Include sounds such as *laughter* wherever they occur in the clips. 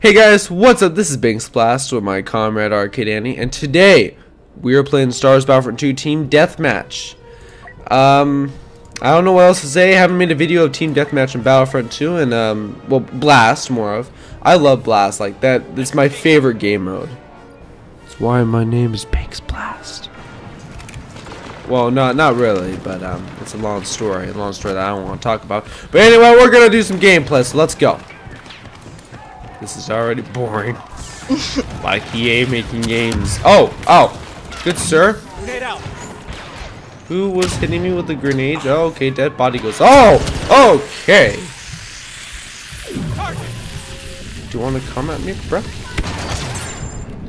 Hey guys, what's up? This is Banks Blast with my comrade Arcade Annie, and today we are playing Star Wars Battlefront 2 Team Deathmatch. Um, I don't know what else to say. I haven't made a video of Team Deathmatch in Battlefront 2, and um, well, Blast more of. I love Blast like that. It's my favorite game mode. That's why my name is Banks Blast. Well, not not really, but um, it's a long story, a long story that I don't want to talk about. But anyway, we're gonna do some gameplay, so let's go. This is already boring. *laughs* like EA making games. Oh, oh, good sir. Grenade out. Who was hitting me with the grenade? Oh, okay, dead body goes. Oh, okay. Do you want to come at me, bruh?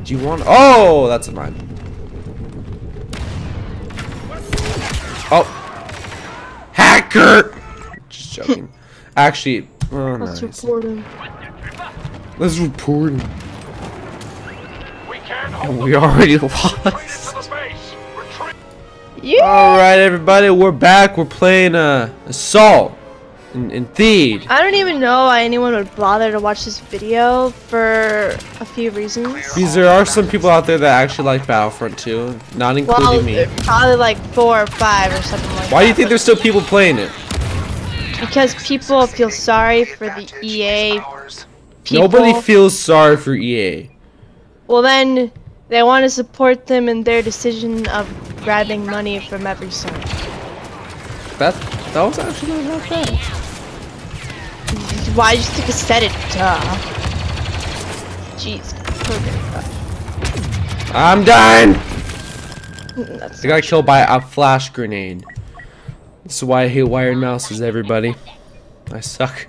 Do you want? Oh, that's a mine. Oh, hacker! Just joking. Actually, oh, Let's nice. Report him. Let's report him. We can't And hold we already *laughs* lost. into the space. Retreat. Yeah. Alright, everybody, we're back. We're playing uh, Assault in, in Theed. I don't even know why anyone would bother to watch this video for a few reasons. Because there are some people out there that actually like Battlefront 2, not including Well, me. probably like four or five or something like that. Why do you think there's still people playing it? Because people feel sorry for the EA people. Nobody feels sorry for EA. Well, then they want to support them in their decision of grabbing money from every side. That that was actually not bad. Why did you think I said it? Duh. Jeez. Okay. I'm dying. That's I got killed by a flash grenade. This is why I hate wired mouses, everybody. I suck.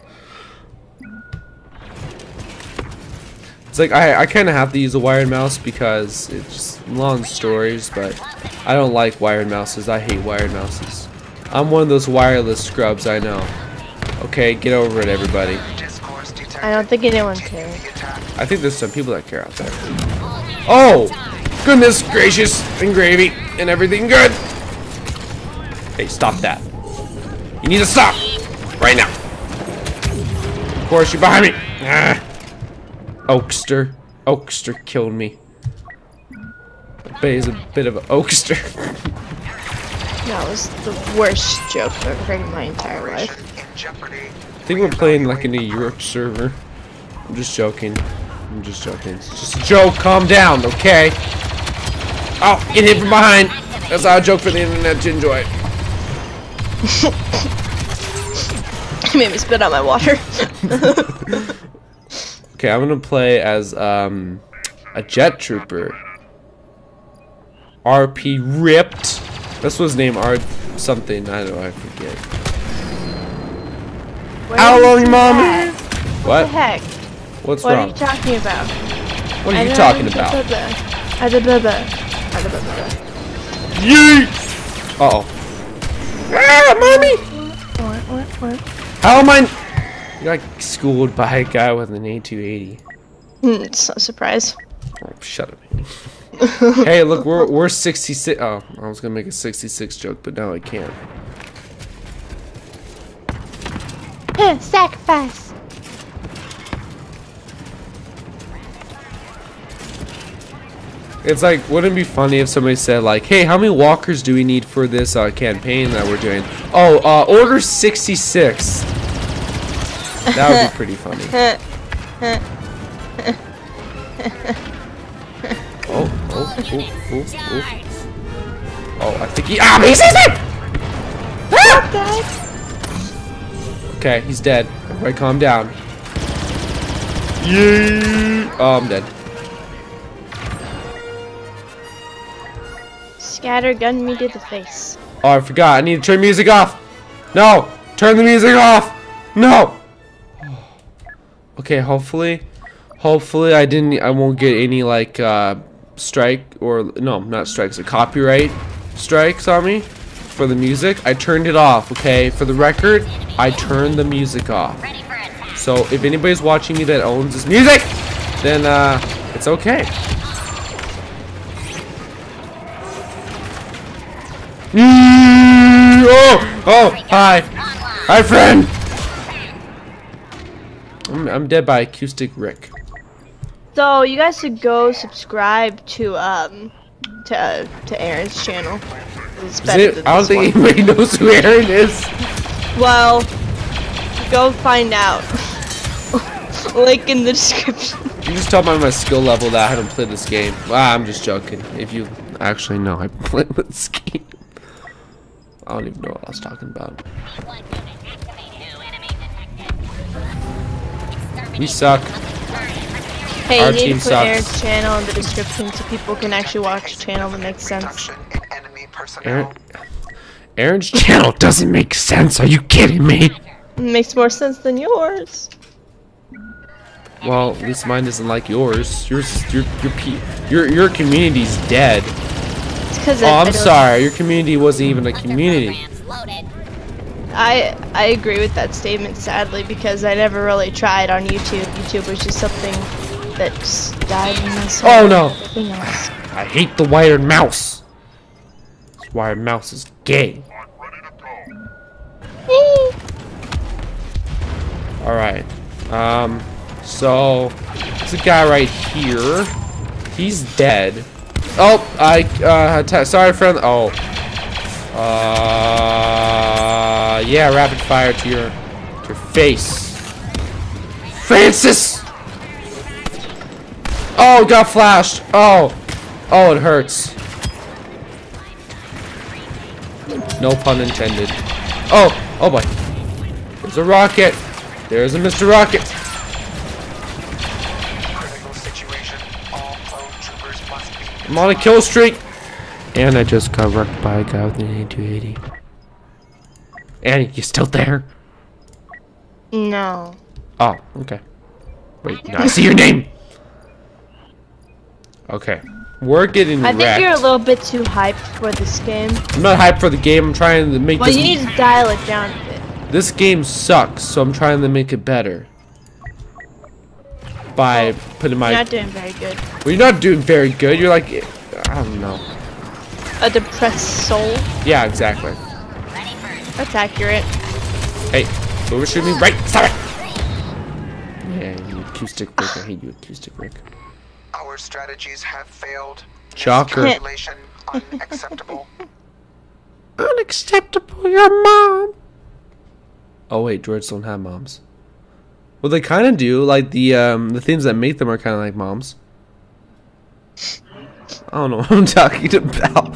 It's like I, I kind of have to use a wired mouse because it's long stories, but I don't like wired mouses. I hate wired mouses. I'm one of those wireless scrubs, I know. Okay, get over it, everybody. I don't think anyone cares. I think there's some people that care out there. Oh! Goodness gracious and gravy and everything good! Hey, stop that. You need to stop! Right now! Of course, you're behind me! Ah. Oakster. Oakster killed me. But he's a bit of an oakster. *laughs* That was the worst joke I've ever heard in my entire life. I think we're playing like in a Europe server. I'm just joking. I'm just joking. It's just a joke. Calm down, okay? Oh, get hit from behind. That's our joke for the internet to enjoy. It *laughs* made me spit out my water. *laughs* Okay, I'm gonna play as um a jet trooper. RP ripped. This was named name. R something. I don't know. I forget. Where you mommy? What What? the heck? What's What are you talking about? What are you talking about? Yeet! Uh oh. Ah, mommy! What, what, what? How am I? You got schooled by a guy with an A280. Hmm, It's not a surprise. Oh, shut up. *laughs* hey, look, we're we're 66. Oh, I was gonna make a 66 joke, but now I can't. Sacrifice. It's like, wouldn't it be funny if somebody said like, "Hey, how many walkers do we need for this uh, campaign that we're doing?" Oh, uh, order 66. That would be pretty funny. *laughs* Oh, oh, oh, oh, oh. Oh, I think he. Ah, he sees me! Okay, he's dead. Everybody calm down. Yeah. Oh, I'm dead. Scatter gun me to the face. Oh, I forgot. I need to turn music off. No! Turn the music off! No! Okay, hopefully, hopefully I didn't, I won't get any like, uh, strike or, no, not strikes, a copyright strikes on me for the music. I turned it off, okay? For the record, I turned the music off. So if anybody's watching me that owns this music, then, uh, it's okay. Mm, Oh, oh, hi. Hi, friend. I'm, I'm dead by Acoustic Rick. So you guys should go subscribe to um to uh, to Aaron's channel. It's Is better it, than I don't think one. anybody knows who Aaron is. Well, go find out. *laughs* Link in the description. You just tell by my skill level that I haven't played this game. Ah, I'm just joking. If you actually know, I *laughs* played this game. I don't even know what I was talking about. We suck. Hey, Our you need to put sucks. Aaron's channel in the description so people can actually watch the channel that makes sense. Reduction in enemy personnel. Aaron, Aaron's channel doesn't make sense. Are you kidding me? It makes more sense than yours. Well, at least mine isn't like yours. Yours, your, your, your, your community's dead. It's Oh, I'm sorry. Your community wasn't even a community. I I agree with that statement sadly because I never really tried on YouTube. YouTube was just something that just died in my soul. Oh, no. I hate the wired mouse. This wired mouse is gay. All right. Um. So, there's a guy right here. He's dead. Oh, I uh. Sorry, friend. Oh. Uh. Yeah, rapid fire to your to your face. Francis. Oh, got flashed. Oh. Oh, it hurts. No pun intended. Oh, oh boy. There's a rocket. There's a Mr. Rocket. Critical situation. All clone troopers must be I'm on a kill streak. And I just got wrecked by a guy with an A280. And you still there? No. Oh, okay. Wait, now I see your name. Okay. We're getting I think you're a little bit too hyped for this game. I'm not hyped for the game. I'm trying to make Well, this you need to dial it down a bit. This game sucks, so I'm trying to make it better. By putting my. You're not doing very good. well, you're not doing very good. You're like, I don't know. A depressed soul. Yeah, exactly. That's accurate. Hey, overshoot me right. Stop it. Yeah, you acoustic Rick. I hate you, acoustic Rick. Our strategies have failed. Shocker. Manipulation unacceptable. *laughs* Unacceptable, your mom. Oh wait, droids don't have moms. Well, they kind of do. Like the um, the things that make them are kind of like moms. I don't know what I'm talking about.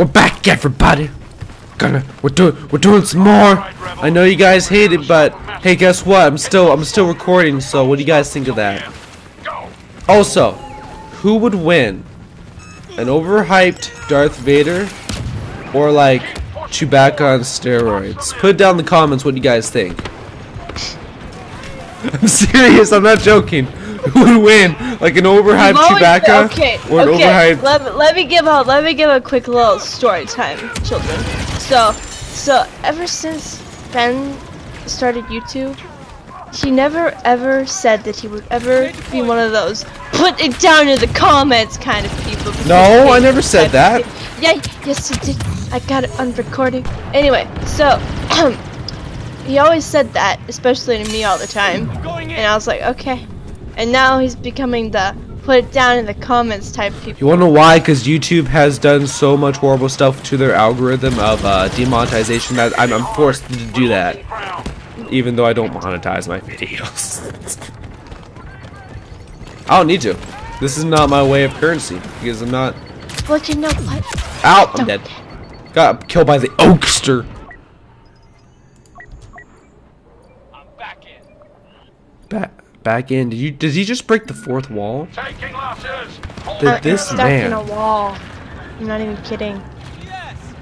We're back, everybody. Gonna, we're doing, we're doing some more. I know you guys hate it, but hey, guess what? I'm still, I'm still recording. So, what do you guys think of that? Also, who would win? An overhyped Darth Vader or like Chewbacca on steroids? Put down the comments what you guys think. *laughs* I'm serious, I'm not joking. Who *laughs* would win? Like an overhyped You've always- Chewbacca Okay, or an okay. overhyped Let, let me give a let me give a quick little story time, children. So, so ever since Ben started YouTube, he never ever said that he would ever be one of those put it down in the comments kind of people. No, they I never said that. of thing. Yeah, yes, you did. I got it on recording. Anyway, so *clears throat* he always said that, especially to me all the time. And I was like, okay. And now he's becoming the put it down in the comments type people. You wanna know why? Because YouTube has done so much horrible stuff to their algorithm of uh, demonetization that I'm, I'm forced to do that. Even though I don't monetize my *laughs* videos. I don't need to. This is not my way of currency because I'm not. But you know what? Ow! I'm Don't. dead. Got killed by the Oakster. I'm back, in. back in. Did you? Did he just break the fourth wall? Taking losses. Hold I'm this stuck man. in a wall. I'm not even kidding.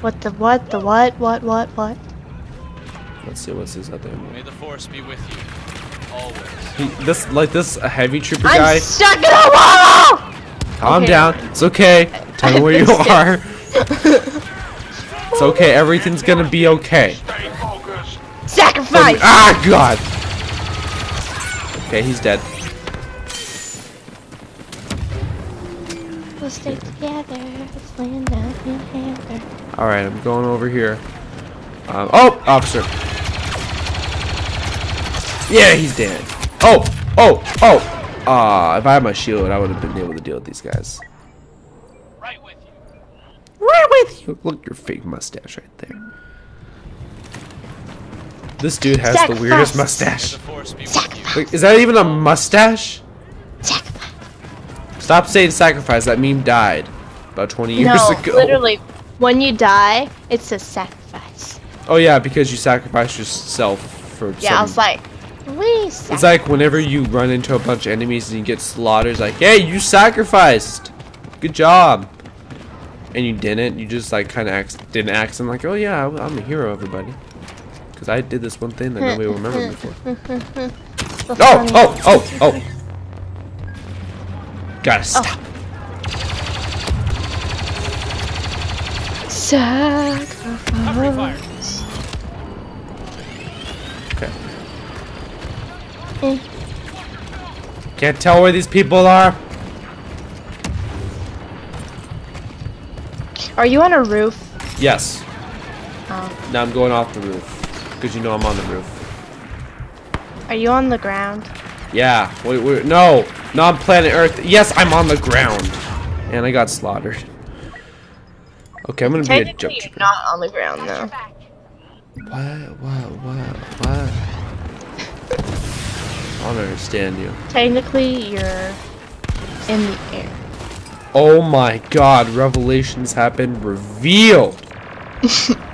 What the what? The what? What? What? What? Let's see what's this other. May the force be with you. Always. He, this like this a heavy trooper I'm guy. stuck in a wall! Calm okay. down. It's okay. Tell me where you *laughs* are. *laughs* It's okay. Everything's gonna be okay. Sacrifice! Ah, God. Okay, he's dead. We'll stay together. Let's land down in Panther. All right, I'm going over here. Um, oh, officer. Yeah, he's dead. Oh, oh, oh. Ah, if I had my shield, I would have been able to deal with these guys. Right with you. Right with you. Look, your fake mustache right there. This dude has the weirdest Sacrifice. Mustache. the force be with you. Like, is that even a mustache? Stop saying sacrifice. That meme died about 20 years no, ago. literally, when you die, it's a sacrifice. Oh yeah, because you sacrifice yourself for Yeah, I was like, we sacrifice. It's like whenever you run into a bunch of enemies and you get slaughtered, it's like, hey, you sacrificed. Good job. And you didn't. You just like kind of didn't act and like, oh yeah, I'm a hero, everybody. Because I did this one thing that nobody will remember before. *laughs* Oh, oh, oh, oh, oh. Gotta oh. stop. Cover. Sacrifice. Okay. Can't tell where these people are. Are you on a roof? Yes. Oh. Now I'm going off the roof. Because you know I'm on the roof. Are you on the ground? Yeah. Wait, wait, no. Not planet Earth. Yes, I'm on the ground. And I got slaughtered. Okay, I'm gonna be a jump trooper. not on the ground though. What? What? What? What? I don't understand you. Technically, you're in the air. Oh my god, revelations have been revealed. *laughs*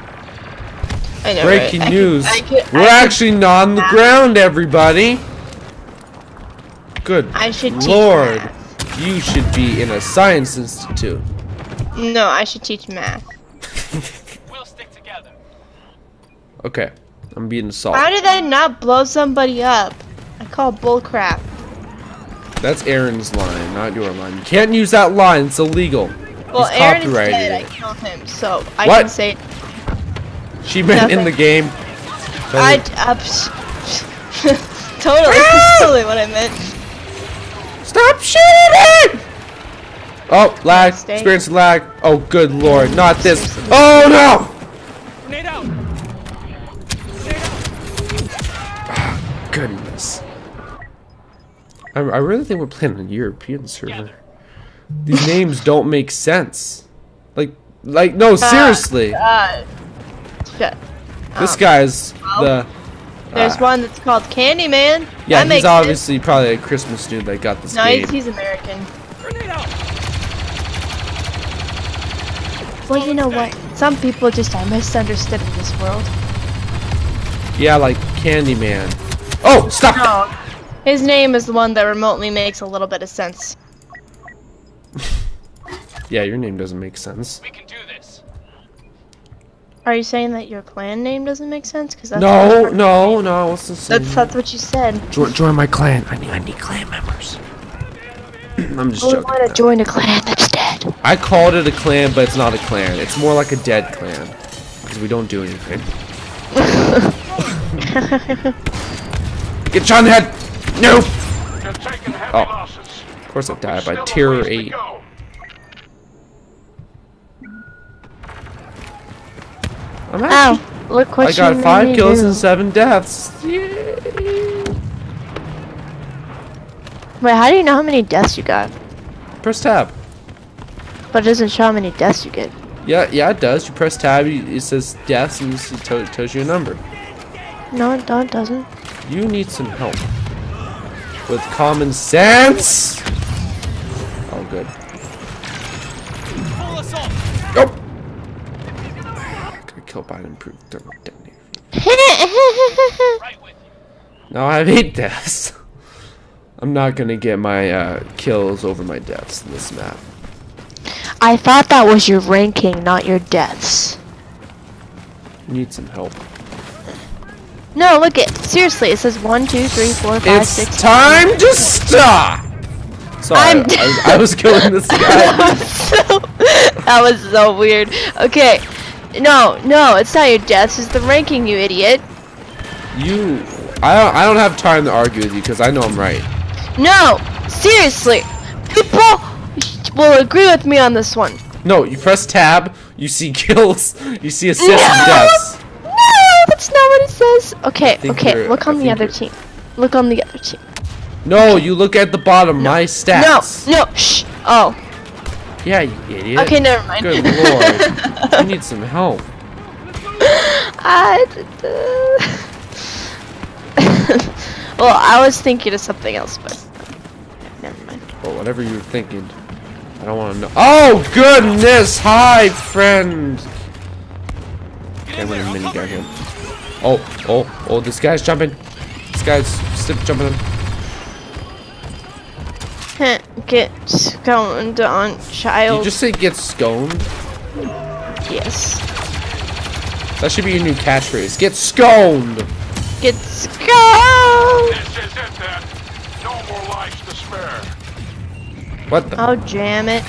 I know. Breaking right? I *laughs* could- news. I could- We're I actually not on the ground, everybody. Good I should teach lord. You should be in a science institute. No, I should teach math. *laughs* We'll stick together. Okay. I'm being assaulted. How did I not blow somebody up? I call bullcrap. That's Aaron's line, not your line. You can't use that line. It's illegal. Well, He's Aaron is dead. I killed him, so I What? can say She meant in the game. I. Uh, *laughs* totally, that's totally what I meant. Stop shooting! It! Oh, lag. Mistake. Experiencing lag. Oh, good lord. Not this. Oh, no! Grenade. Goodness. I, I really think we're playing on a European server. These names don't make sense. Like, like, no, seriously. Uh, shut. This guy's the. There's Ah. one that's called Candyman. Yeah, that he's makes sense. obviously probably a Christmas dude that got this No, game. he's, he's American. Grenade out. Well, you know what? Some people just are misunderstood in this world. Yeah, like Candyman. Oh, stop! No. His name is the one that remotely makes a little bit of sense. *laughs* Yeah, your name doesn't make sense. We can do this. Are you saying that your clan name doesn't make sense? Because that's No, no, no. I wasn't That's that's what you said. Join, join my clan. I need, I need clan members. *clears throat* I'm just oh, We joking. want to join a clan that's dead. I called it a clan, but it's not a clan. It's more like a dead clan. Because we don't do anything. *laughs* Get shot in the head! No! You're taking heavy Oh. Of course I died by Still a tier ways to 8. go. I'm actually, Look what I got 5 kills do. and 7 deaths. Wait, how do you know how many deaths you got? Press tab. But it doesn't show how many deaths you get. Yeah, yeah, it does. You press tab, you- it says deaths, and it tells you a number. No, it doesn't. You need some help. With common sense! Oh, good. An improved thermal detonator. Right *laughs* with you. Now I have 8 deaths. I'm not gonna get my uh, kills over my deaths in this map. I thought that was your ranking, not your deaths. Need some help. No, look it. Seriously, it says one, two, three, four, five, It's six. time to stop! Sorry, I'm I, I, was killing this *laughs* guy. so, that was so weird. Okay. No, no, it's not your deaths, it's the ranking, you idiot. You, I don't, I don't have time to argue with you because I know I'm right. No, seriously. People will agree with me on this one. No, you press tab, you see *laughs* kills, you see assists No! and deaths. No, that's not what it says. Okay, okay, look I on the other team. Look on the other team. No, you look at the bottom. My stats. No, no, shh. Oh, Yeah, you idiot. okay, never mind. Good *laughs* lord. I need some help. I did *laughs* well, I was thinking of something else, but never mind. Or whatever you were thinking. I don't want to know. Oh, goodness. Hi, friend. Okay, gonna mini guy him. Oh, oh, oh, this guy's jumping. This guy's still jumping him. Can't get stoned on Did child. you just say get sconed? yes. That should be your new catchphrase. Get sconed. Get stoned. This is it then. No more lives to spare. What the? Oh, jam it.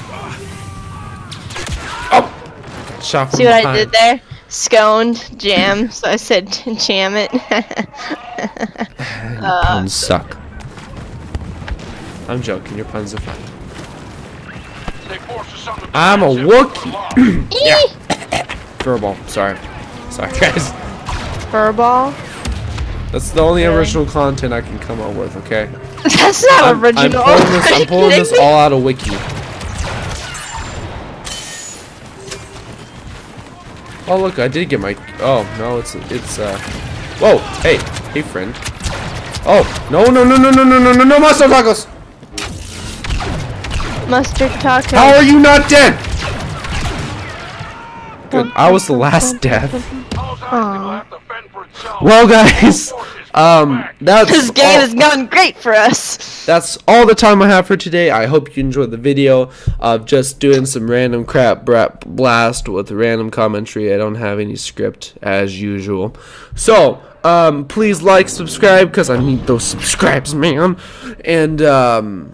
Oh! Shot from See what I did there? Sconed, jam. So I said *laughs* jam it. *laughs* *laughs* uh, Puns suck. I'm joking. Your puns are fine. They force us on the I'm a defensive. Wookiee. *coughs* yeah. Furball. Sorry. Sorry, *laughs* guys. Furball. That's the only Really? original content I can come up with. Okay. *laughs* That's not I'm, I'm original. pulling this. I'm pulling this *laughs* all out of wiki. Oh look, I did get my. Oh no, it's it's uh. Whoa! Hey, hey friend. Oh no no no no no no no no no mustard tacos! Mustard taco. How are you not dead? Good. I was the last death. How's that gonna have to fend for itself? Well, guys, um, that's This game all- has gone great for us. that's all the time I have for today. I hope you enjoyed the video of just doing some random crap bra- blast with random commentary. I don't have any script as usual. So, um, please like, subscribe, because I need those subscribes, man. And, um,